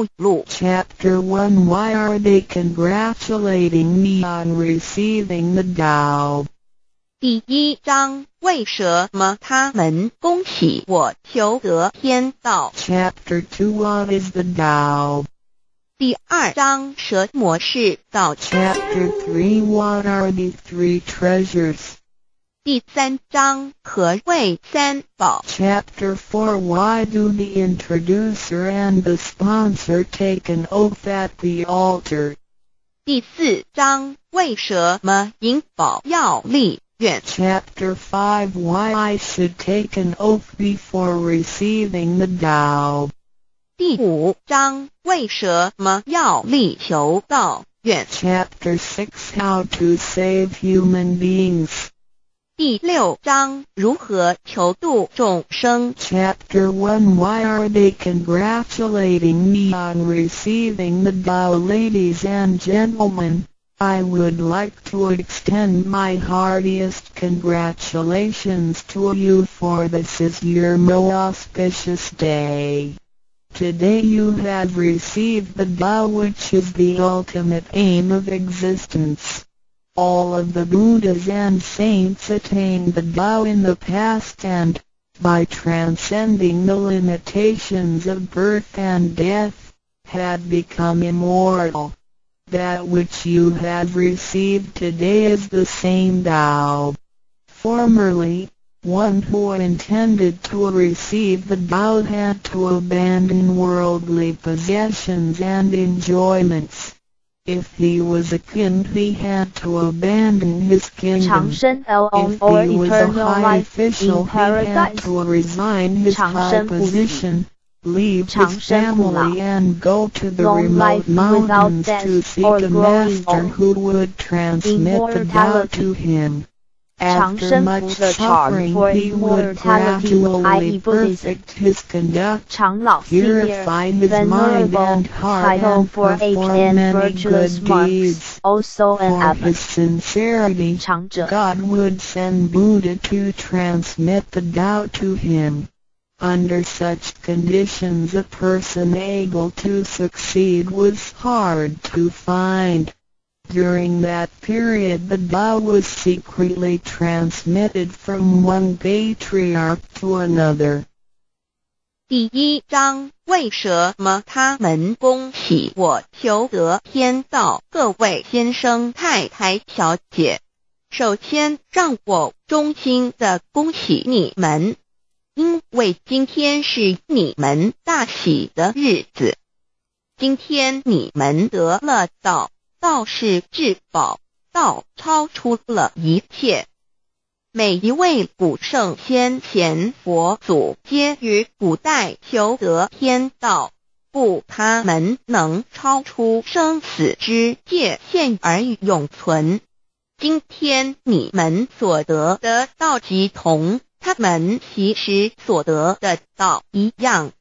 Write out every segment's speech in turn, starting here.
目录。 Chapter 1 Why are they congratulating me on receiving the Tao? 第一章，为什么他们恭喜我求得天道？ Chapter 2 What is the Tao? 第二章，蛇魔是道。 Chapter 3 What are the three treasures? 第三章，何谓三宝？ Chapter 4 Why do the introducer and the sponsor take an oath at the altar? 第四章，为什么银宝要立愿？ Chapter 5 Why I should take an oath before receiving the Tao. 第五章，为什么要立求道愿？ Chapter 6 How to save human beings. 第六章，如何求度众生？ Chapter 1 Why are they congratulating me on receiving the Tao ladies and gentlemen? I would like to extend my heartiest congratulations to you for this is your most auspicious day. Today you have received the Tao which is the ultimate aim of existence. All of the Buddhas and saints attained the Tao in the past and, by transcending the limitations of birth and death, had become immortal. That which you have received today is the same Tao. Formerly, one who intended to receive the Tao had to abandon worldly possessions and enjoyments. If he was a king he had to abandon his kingdom. If he was a high official he had to resign his high position, leave his family and go to the remote mountains to seek a master who would transmit the Tao to him. After much suffering, he would gradually perfect his conduct, purified his mind and heart and perform many good deeds. Also For his sincerity, God would send Buddha to transmit the Tao to him. Under such conditions a person able to succeed was hard to find. During that period the Tao was secretly transmitted from one patriarch to another. 第一章，为什么他们恭喜我求得天道？各位先生、太太、小姐，首先让我衷心的恭喜你们，因为今天是你们大喜的日子。今天你们得了道，道是至宝，道超出了一切。每一位古圣先贤佛祖皆于古代求得天道，故他们能超出生死之界限而永存。今天你们所得的道即同他们其实所得的道一样。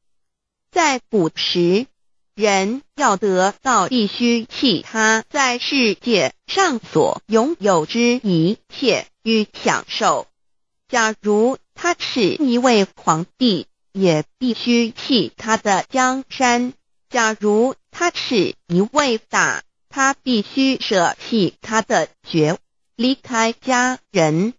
在古时，人要得到必须弃他在世界上所拥有之一切与享受。假如他是一位皇帝，也必须弃他的江山；假如他是一位大，他必须舍弃他的爵，离开家人，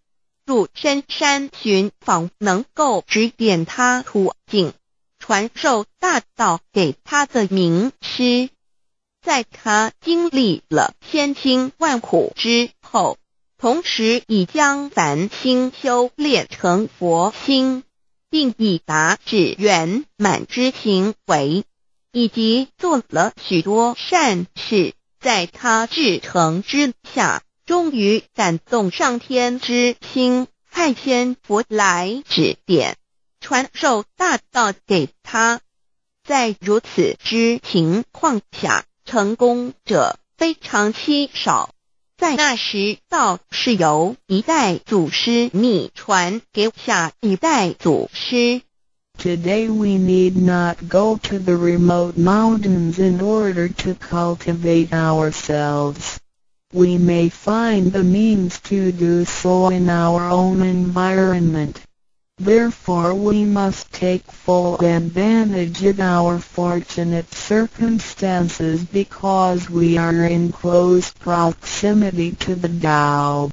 入深山寻访能够指点他途径。传授大道给他的名师，在他经历了千辛万苦之后，同时已将凡心修炼成佛心，并已达至圆满之行为，以及做了许多善事，在他至诚之下，终于感动上天之心，派遣佛来指点。传授大道给他，在如此之情况下，成功者非常稀少。在那时，道是由一代祖师秘传给下一代祖师。 Today we need not go to the remote mountains in order to cultivate ourselves. We may find the means to do so in our own environment. Therefore we must take full advantage of our fortunate circumstances because we are in close proximity to the Tao.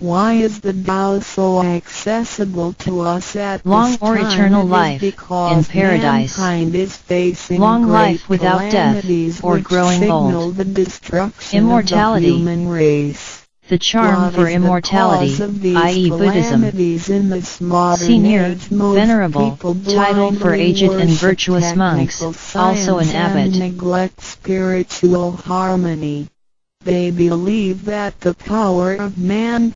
Why is the Tao so accessible to us at Long this or eternal life because in paradise. mankind is facing Long life without death or growing old. the destruction Immortality. of the human race. The charm for immortality, cause of these i.e. Buddhism. in this Senior, age? Venerable, title for aged and virtuous monks, also an abbot. neglect spiritual harmony. They believe that the power of man